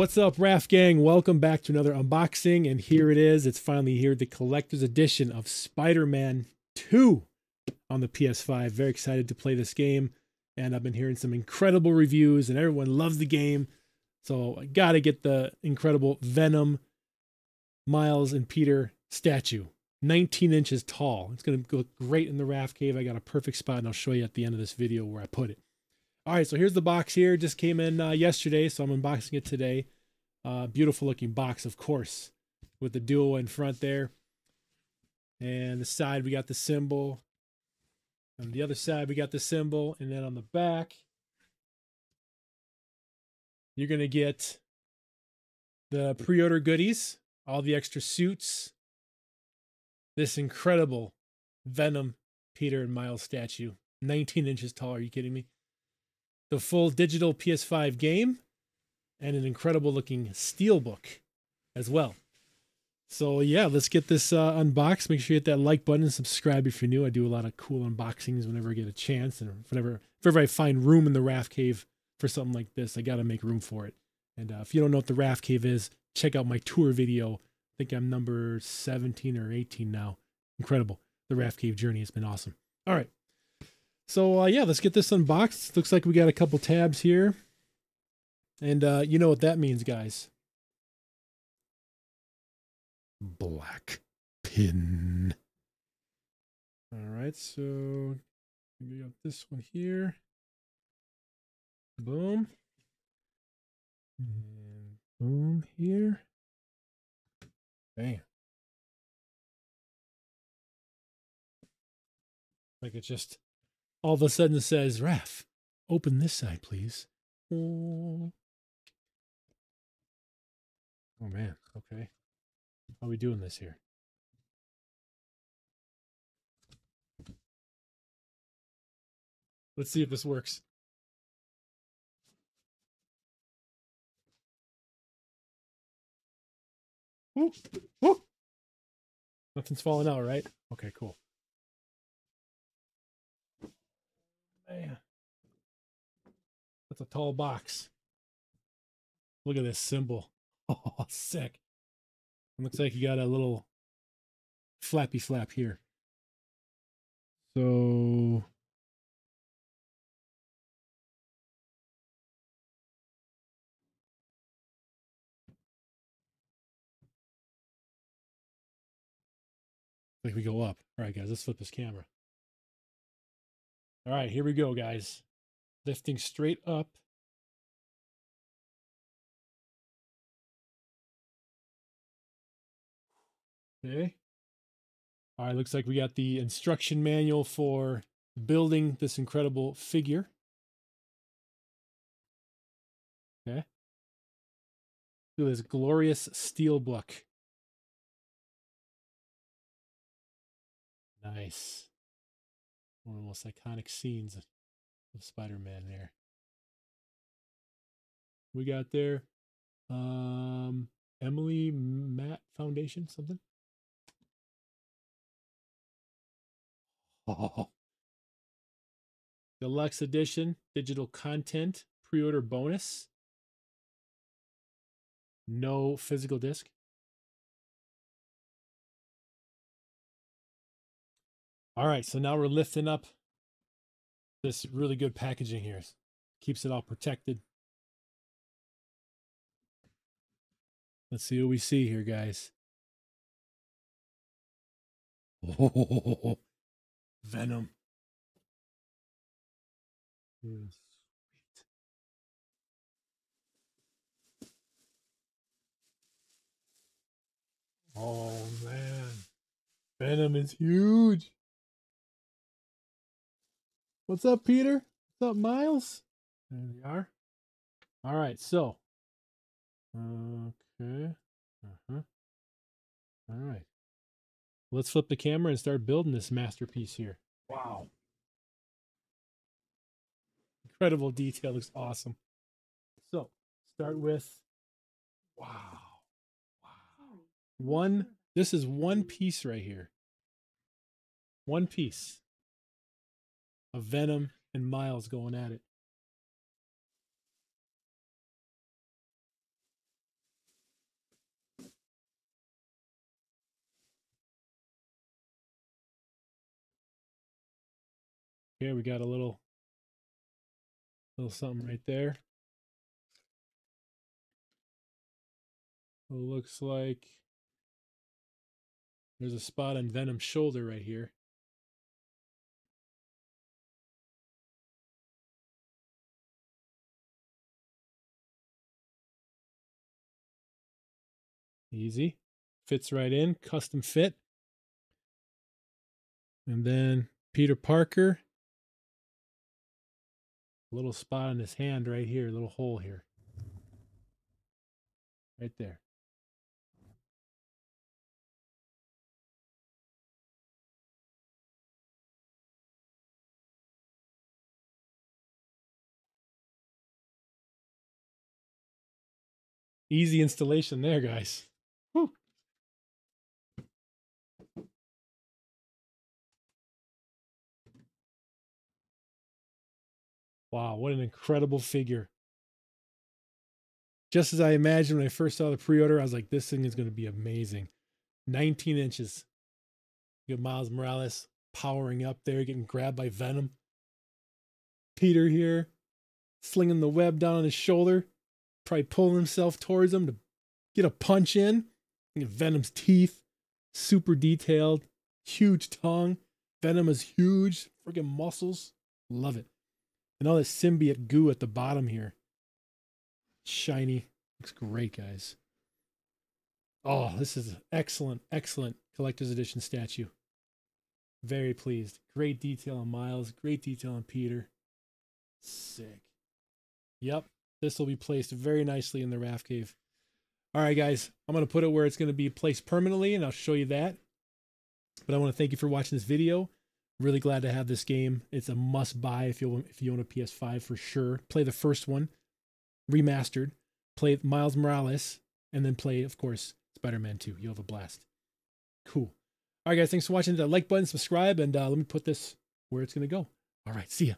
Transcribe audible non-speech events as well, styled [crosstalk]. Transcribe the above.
What's up, Raf Gang? Welcome back to another unboxing, and here it is. It's finally here, the collector's edition of Spider-Man 2 on the PS5. Very excited to play this game, and I've been hearing some incredible reviews, and everyone loves the game. So I gotta get the incredible Venom, Miles, and Peter statue. 19 inches tall. It's gonna look great in the Rafcave. I got a perfect spot, and I'll show you at the end of this video where I put it. All right, so here's the box here. Just came in uh, yesterday, so I'm unboxing it today. Uh, beautiful looking box, of course, with the duo in front there. And the side, we got the symbol. On the other side, we got the symbol. And then on the back, you're going to get the pre-order goodies, all the extra suits, this incredible Venom Peter and Miles statue, 19 inches tall. Are you kidding me? The full digital PS5 game, and an incredible looking steelbook as well. So yeah, let's get this uh, unboxed. Make sure you hit that like button and subscribe if you're new. I do a lot of cool unboxings whenever I get a chance, and whenever whenever I find room in the Rafcave for something like this, I got to make room for it. And uh, if you don't know what the Rafcave is, check out my tour video. I think I'm number 17 or 18 now. Incredible. The Rafcave journey has been awesome. All right, so uh, yeah, let's get this unboxed. Looks like we got a couple tabs here. And uh, you know what that means, guys. Black pin. All right, so we got this one here. Boom. And boom here. Bam. Like it just all of a sudden it says, Ref, open this side, please. Oh, man. Okay. How are we doing this here? Let's see if this works. Ooh, ooh. Nothing's falling out, right? Okay, cool. Man. That's a tall box. Look at this symbol. [laughs] Oh, sick. It looks like you got a little flappy flap here. So like we go up. All right, guys, let's flip this camera. All right, here we go, guys. Lifting straight up. Okay. All right, looks like we got the instruction manual for building this incredible figure. Okay. Look at this glorious steel book. Nice one of the most iconic scenes of Spider-Man there. We got there um Emily May Foundation something. Oh. [laughs] Deluxe edition, digital content, pre-order bonus. No physical disc. All right, so now we're lifting up this really good packaging here. Keeps it all protected. Let's see what we see here, guys. Oh, [laughs] Venom. Mm, yes. Oh man. Venom is huge. What's up, Peter? What's up, Miles? There we are. All right, so. Okay. Uh-huh. All right. Let's flip the camera and start building this masterpiece here. Wow. Incredible detail. Looks awesome. So, start with. Wow. Wow. One. This is one piece right here. One piece of Venom and Miles going at it. Okay, we got a little little something right there. It looks like there's a spot on Venom's shoulder right here. Easy. Fits right in, custom fit. And then Peter Parker. Little spot on his hand right here, little hole here. Right there. Easy installation there, guys. Wow, what an incredible figure. Just as I imagined when I first saw the pre-order, I was like, this thing is going to be amazing. 19 inches. You got Miles Morales powering up there, getting grabbed by Venom. Peter here, slinging the web down on his shoulder, probably pulling himself towards him to get a punch in. Venom's teeth, super detailed, huge tongue. Venom is huge, freaking muscles. Love it. And all this symbiote goo at the bottom here. Shiny. Looks great, guys. Oh, this is an excellent, excellent collector's edition statue. Very pleased. Great detail on Miles. Great detail on Peter. Sick. Yep. This will be placed very nicely in the Rafcave. All right, guys. I'm going to put it where it's going to be placed permanently, and I'll show you that. But I want to thank you for watching this video. Really glad to have this game. It's a must buy if you if you own a PS5 for sure. Play the first one, remastered. Play Miles Morales, and then play, of course, Spider-Man 2. You'll have a blast. Cool. All right, guys. Thanks for watching. The that like button, subscribe, and uh, let me put this where it's gonna go. All right. See ya.